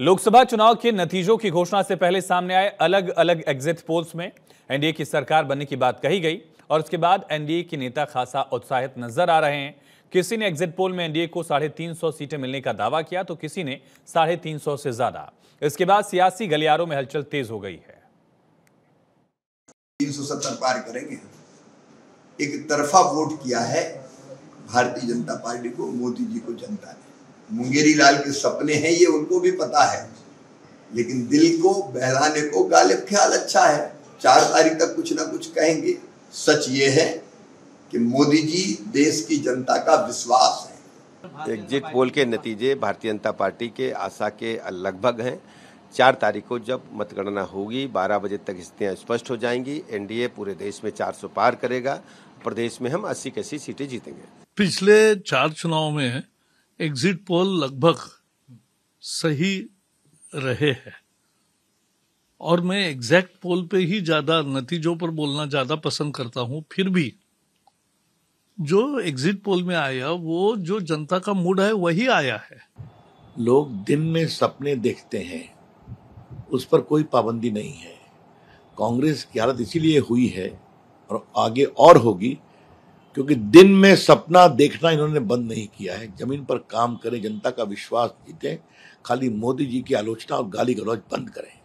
लोकसभा चुनाव के नतीजों की घोषणा से पहले सामने आए अलग अलग एग्जिट पोल्स में एनडीए की सरकार बनने की बात कही गई और उसके बाद एनडीए के नेता खासा उत्साहित नज़र आ रहे हैं। किसी ने एग्जिट पोल में एनडीए को साढ़े तीन सौ सीटें मिलने का दावा किया तो किसी ने साढ़े तीन सौ से ज़्यादा। इसके बाद सियासी गलियारों में हलचल तेज हो गई है। तीन सौ सत्तर पार करेंगे। एक तरफा वोट किया है भारतीय जनता पार्टी को, मोदी जी को, जनता ने। मुंगेरी लाल के सपने हैं ये उनको भी पता है। लेकिन दिल को बहलाने को गालिब ख्याल अच्छा है। चार तारीख तक कुछ ना कुछ कहेंगे। सच ये है कि मोदी जी देश की जनता का विश्वास है। एग्जिट पोल के नतीजे भारतीय जनता पार्टी के आशा के लगभग हैं। चार तारीख को जब मतगणना होगी 12 बजे तक स्थितियाँ स्पष्ट हो जाएँगी। एनडीए पूरे देश में 400 पार करेगा। प्रदेश में हम 80 की अस्सी सीटें जीतेंगे। पिछले चार चुनाव में एग्जिट पोल लगभग सही रहे हैं। और मैं एग्जैक्ट पोल पे ही ज़्यादा नतीजों पर बोलना ज़्यादा पसंद करता हूँ, फिर भी जो एग्जिट पोल में आया, वो जो जनता का मूड है, वही आया है। लोग दिन में सपने देखते हैं, उस पर कोई पाबंदी नहीं है। कांग्रेस की हालत इसीलिए हुई है और आगे और होगी क्योंकि दिन में सपना देखना इन्होंने बंद नहीं किया है। ज़मीन पर काम करें, जनता का विश्वास जीते, खाली मोदी जी की आलोचना और गाली गलौज बंद करें।